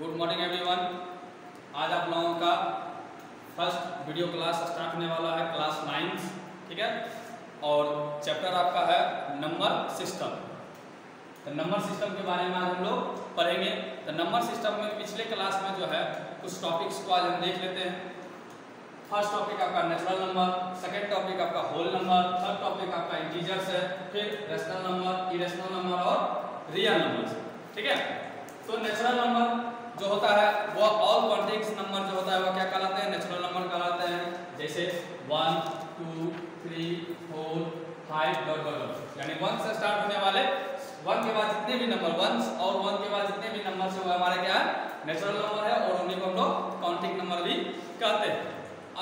Good morning everyone आज आप लोगों का फ़र्स्ट वीडियो क्लास स्टार्ट होने वाला है क्लास नाइन्थ ठीक है? और चैप्टर आपका है नंबर सिस्टम तो नंबर सिस्टम के बारे में आज हम लोग पढ़ेंगे। तो नंबर सिस्टम में पिछले क्लास में जो है, कुछ टॉपिक्स को आज हम देख लेते हैं। फ़र्स्ट टॉपिक आपका नेचुरल नंबर सेकेंड टॉपिक आपका होल नंबर थर्ड टॉपिक आपका इंटीजर्स है, फिर रेशनल नंबर इरेशनल नंबर और रियल नंबर ठीक है? तो नेचुरल नंबर जो होता है, वो ऑल कॉन्टिक्स नंबर जो होता है, वो क्या कहलाते हैं? नेचुरल नंबर कहलाते हैं। जैसे one two three four five dot dot यानी वन से स्टार्ट होने वाले वन के बाद जितने भी नंबर वन और वन के बाद जितने भी नंबर से वो हमारे क्या है? नेचुरल नंबर है और उन्हीं को हम लोग काउंटिंग नंबर भी कहते हैं।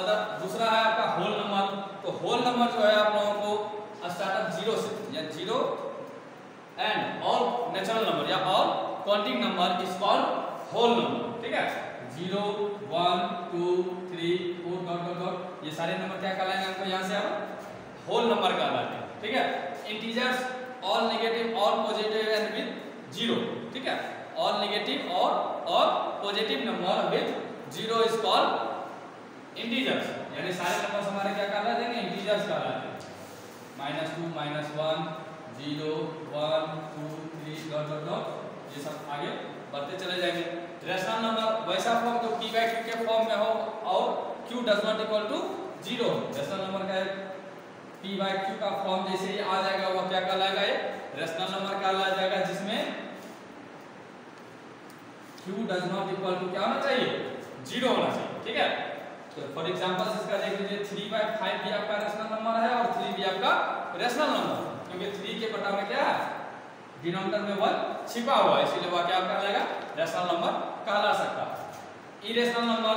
अदर दूसरा है आपका होल नंबर तो होल नंबर जो है आप लोगों को स्टार्टअप ज़ीरो से, या zero and all natural number या all counting number is called whole number ठीक है? Zero one two three four dot dot dot ये सारे नंबर क्या कहलाएँगे हमको यहाँ से अब होल नंबर कहलाते हैं, ठीक है? Integers all negative all positive and with zero ठीक है? ऑल नेगेटिव और और positive number with zero is called integers यानी सारे नंबर हमारे क्या कहलाते हैं इंटीजर्स कहलाते हैं minus two minus one zero one two three dot dot dot ये सब आगे बढ़ते चले जाएँगे। रेशनल नंबर, वैसा फॉर्म जो पी बाई क्यू के फॉर्म में हो और Q does not equal to zero rational number का पी बाई क्यू का फॉर्म जैसे ही आ जाएगा, वो क्या कहलाएगा? ये रेशनल नंबर कहलाया जाएगा, जिसमें Q does not equal to क्या होना चाहिए? ज़ीरो होना चाहिए, ठीक है? तो फॉर एग्जांपल इसका देख लीजिए थ्री बाई फाइव भी आपका रेशनल नंबर है और थ्री भी आपका रेशनल नंबर क्योंकि थ्री के बटा में क्या है? डिनोमिनेटर में वन छिपा हुआ है, इसीलिए वह क्या कहलाएगा रेशनल नंबर कहला सकता है। इरेशनल नंबर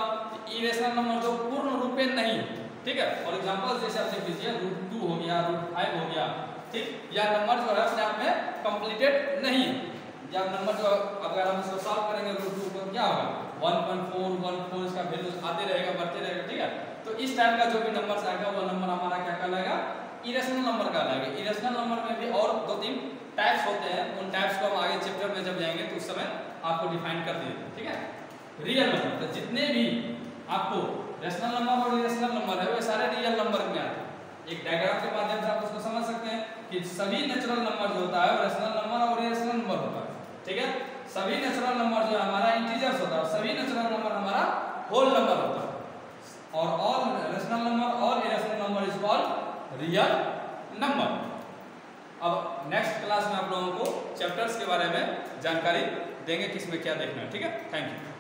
इरेशनल नंबर जो पूर्ण रूप में नहीं, ठीक है? फॉर एग्जांपल जैसे आप देख लीजिए रूट टू हो गया रूट फाइव हो गया, ठीक? या नंबर जो है अपने आप में कंप्लीटेड नहीं या नंबर जो अगर हम इसको सॉल्व करेंगे रूट टू को, क्या होगा? 1.414 इसका वैल्यू आते रहेगा, बढ़ते रहेगा, ठीक है? तो इस टाइप का जो भी नंबर आएगा, वो नंबर हमारा क्या कहलाएगा? इरेशनल नंबर कहलाएगा। इरेशनल नंबर में भी और दो तीन टाइप्स होते हैं, उन टाइप्स को हम आगे चैप्टर में जब जाएँगे तो उस समय आपको डिफाइन कर दिए ठीक है? रियल नंबर तो जितने भी आपको रेशनल नंबर और इरेशनल नंबर है, वे सारे रियल नंबर में आते हैं। एक डायग्राम के माध्यम से आप उसको समझ सकते हैं कि सभी नेचुरल नंबर जो होता है वो रेशनल नंबर और इरेशनल नंबर होता है, ठीक है? सभी नेचुरल नंबर जो हमारा इंटीजर्स होता है सभी नेचुरल नंबर हमारा होल नंबर होता है। और ऑल रेशनल नंबर और irrational number is called real number अब नेक्स्ट क्लास में आप लोगों को चैप्टर्स के बारे में जानकारी देंगे किसमें क्या देखना है, ठीक है? Thank you